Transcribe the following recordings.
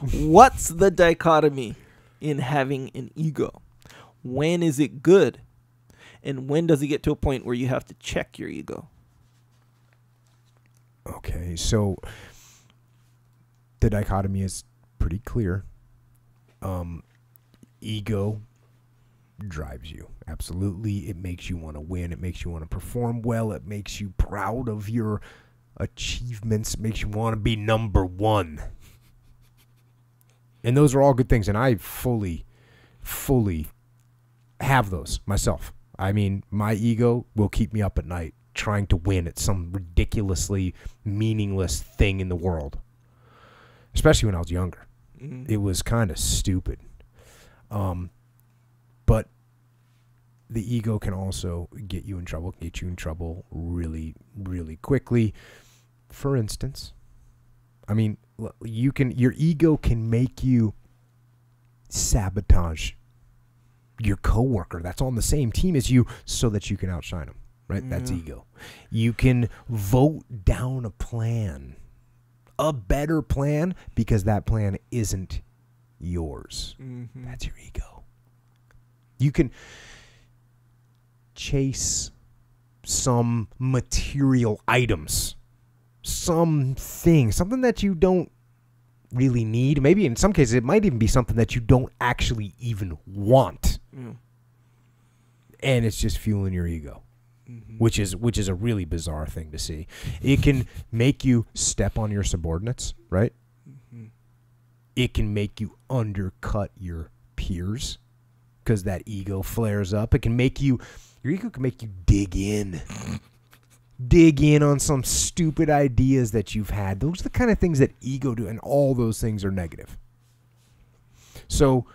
What's the dichotomy in having an ego? When is it good? And when does it get to a point where you have to check your ego? Okay, so the dichotomy is pretty clear. Um, ego drives you. Absolutely. It makes you want to win. It makes you want to perform well. It makes you proud of your achievements. It makes you want to be number one. And those are all good things. And I fully, fully have those myself. I mean, my ego will keep me up at night trying to win at some ridiculously meaningless thing in the world. Especially when I was younger. Mm. It was kind of stupid. Um, but the ego can also get you in trouble, get you in trouble really, really quickly. For instance, I mean, you can your ego can make you sabotage your coworker that's on the same team as you so that you can outshine them. Right? That's ego. You can vote down a plan, a better plan, because that plan isn't yours. Mhm. That's your ego. You can chase some material items, something, something that you don't really need. Maybe in some cases, it might even be something that you don't actually even want, and it's just fueling your ego. Mhm. Which is which is a really bizarre thing to see. It can make you step on your subordinates, right? Mhm. it can make you undercut your peers because that ego flares up. It can make you, your ego can make you dig in, dig in on some stupid ideas that you've had. Those are the kind of things that ego do, and all those things are negative. So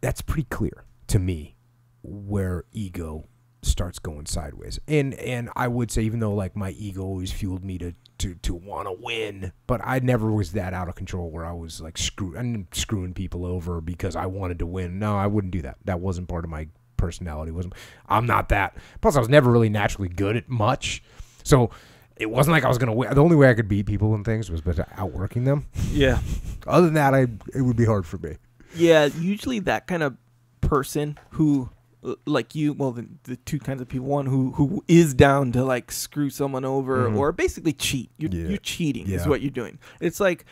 that's pretty clear to me where ego starts going sideways. And and I would say even though like my ego always fueled me to to to want to win, but I never was that out of control where I was like screw I'm screwing people over because I wanted to win. No, I wouldn't do that. That wasn't part of my personality. Wasn't I'm not that. Plus I was never really naturally good at much. So it wasn't like I was gonna win. The only way I could beat people and things was by outworking them. Yeah. Other than that, I it would be hard for me. Yeah, usually that kind of person who uh, like you well the, the two kinds of people one who who is down to like screw someone over Mhm. or basically cheat you're, Yeah. you're cheating is what you're doing it's like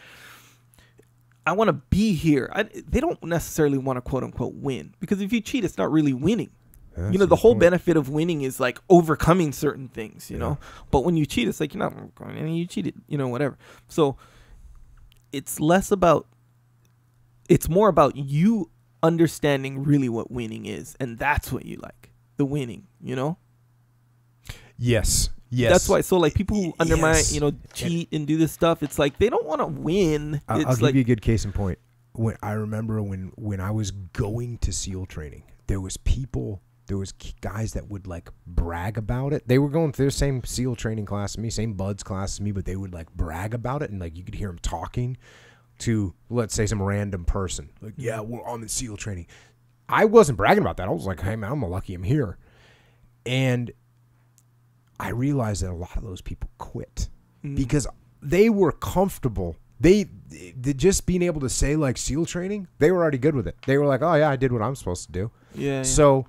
i want to be here. I, they don't necessarily want to quote unquote win. Because if you cheat it's not really winning. You know the whole benefit of winning is like overcoming certain things you Yeah. know? But when you cheat it's like you're not overcoming anything you cheated you know whatever. So it's less about it's more about you understanding really what winning is and that's what you like the winning you know? Yes. Yes. that's why so like people who undermine yes. you know cheat and do this stuff it's like they don't want to win I'll, it's I'll like give you a good case in point. When I remember when when I was going to SEAL training, there was people, there was guys that would like brag about it. They were going through the same SEAL training class as me, same BUD/S class as me, but they would like brag about it, and like you could hear them talking to let's say some random person, like yeah, well, I'm in SEAL training. I wasn't bragging about that. I was like, hey man, I'm lucky I'm here, and I realized that a lot of those people quit mm, because they were comfortable. They, they just being able to say like SEAL training, they were already good with it. They were like, oh yeah, I did what I'm supposed to do. yeah, yeah. So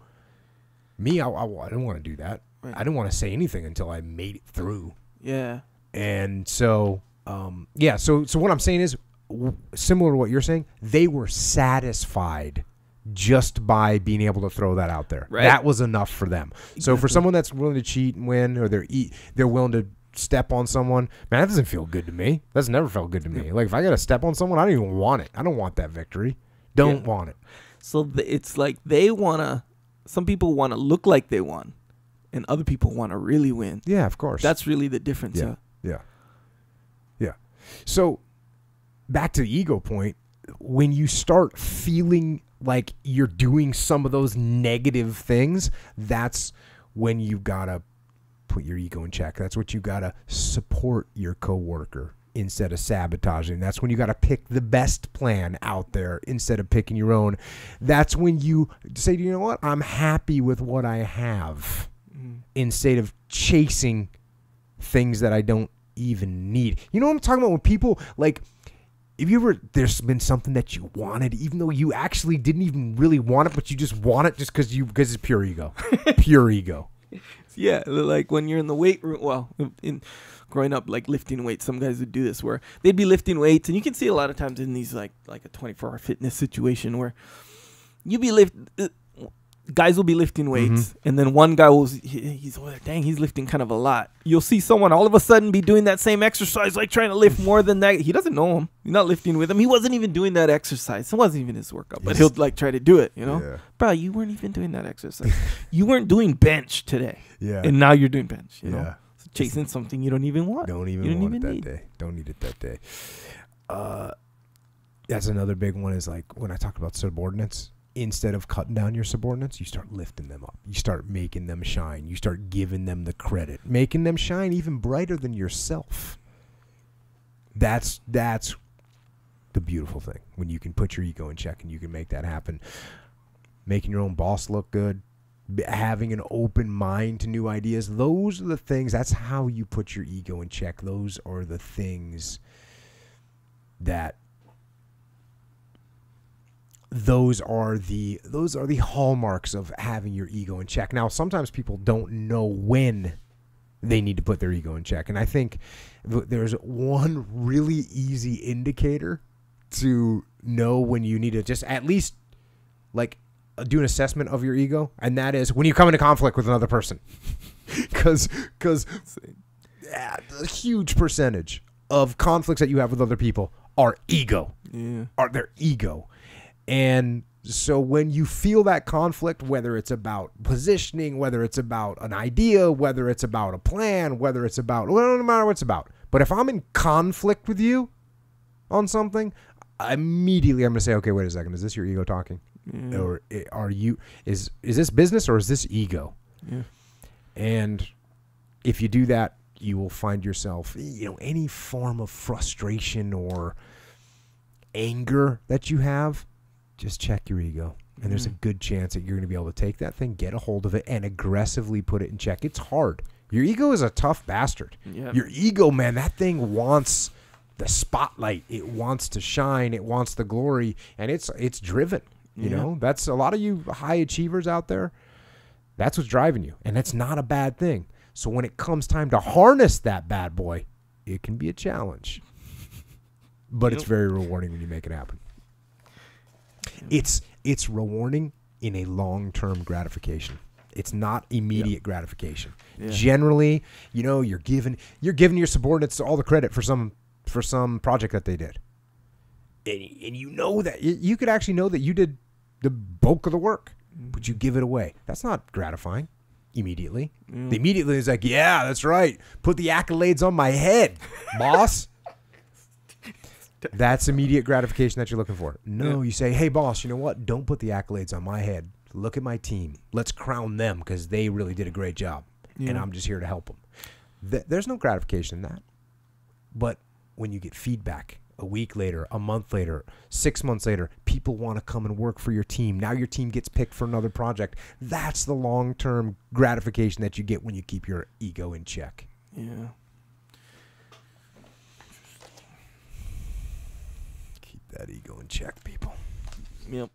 me, I, I, I didn't want to do that. Right. I didn't want to say anything until I made it through. yeah And so, um, yeah. So, so what I'm saying is w- similar to what you're saying. They were satisfied just by being able to throw that out there. Right. That was enough for them. So for someone that's willing to cheat and win, or they're eat, they're willing to step on someone. Man, that doesn't feel good to me. That's never felt good to me. Like if I got to step on someone, I don't even want it. I don't want that victory. Don't Yeah. want it. so th- it's like they want to some people want to look like they won and other people want to really win Yeah, of course. that's really the difference Yeah. Yeah. Yeah. So back to the ego point, when you start feeling like you're doing some of those negative things, that's when you got to put your ego in check. That's what you got to support your coworker instead of sabotaging. That's when you got to pick the best plan out there instead of picking your own. That's when you say, you know what? I'm happy with what I have mm, instead of chasing things that I don't even need. You know what I'm talking about? When people like If you ever there's been something that you wanted, even though you actually didn't even really want it, but you just want it just because you because it's pure ego, pure ego. Yeah, like when you're in the weight room. Well, in growing up, like lifting weights, some guys would do this where they'd be lifting weights, and you can see a lot of times in these like like a 24 hour fitness situation where you be lift. Uh, Guys will be lifting weights, and then one guy will he, he's oh, dang he's lifting kind of a lot. You'll see someone all of a sudden be doing that same exercise, like trying to lift more than that. He doesn't know him. He's not lifting with him. He wasn't even doing that exercise. It wasn't even his workout, but he'll like try to do it. You know, Yeah. bro, you weren't even doing that exercise. you weren't doing bench today, Yeah. and now you're doing bench. You yeah. know, so chasing something you don't even want. Don't even You don't want even it that need. day. Don't need it that day. Uh, that's another big one. Is like when I talk about subordinates. Instead of cutting down your subordinates, you start lifting them up. You start making them shine. You start giving them the credit, making them shine even brighter than yourself. That's that's the beautiful thing when you can put your ego in check and you can make that happen. Making your own boss look good, having an open mind to new ideas. Those are the things. That's how you put your ego in check. Those are the things that those are the those are the hallmarks of having your ego in check. Now, sometimes people don't know when they need to put their ego in check, and I think there's one really easy indicator to know when you need to just at least like uh, do an assessment of your ego, and that is when you come into conflict with another person, because because yeah, a huge percentage of conflicts that you have with other people are ego Yeah. are their ego. And so when you feel that conflict, whether it's about positioning, whether it's about an idea, whether it's about a plan, whether it's about, well, no matter what it's about. But if I'm in conflict with you on something, immediately I'm going to say, okay, wait a second. Is this your ego talking? Yeah. Or eh, are you, is, is this business or is this ego? yeah. And if you do that, you will find yourself, you know, any form of frustration or anger that you have, just check your ego. And there's a Mhm. good chance that you're going to be able to take that thing, get a hold of it, and aggressively put it in check. It's hard. Your ego is a tough bastard. Yeah. Your ego, man, that thing wants the spotlight. It wants to shine. It wants the glory, and it's it's driven. You Yeah. know, that's a lot of you high achievers out there. That's what's driving you, and that's not a bad thing. So when it comes time to harness that bad boy, it can be a challenge, but it's very rewarding when you make it happen. It's it's rewarding in a long term gratification. It's not immediate gratification. Yeah. Generally, you know, you're giving you're giving your subordinates all the credit for some for some project that they did, and, and you know that you, you could actually know that you did the bulk of the work, but you give it away. That's not gratifying immediately. Mm. The immediately is like, yeah, that's right. Put the accolades on my head, boss. That's immediate gratification that you're looking for. No, Yeah. you say, hey, boss, you know what? Don't put the accolades on my head. Look at my team. Let's crown them because they really did a great job. And I'm just here to help them. Th- there's no gratification in that. But when you get feedback a week later, a month later, six months later, people want to come and work for your team. Now your team gets picked for another project. That's the long term gratification that you get when you keep your ego in check. Yeah. Keep that ego in check, people. Yep.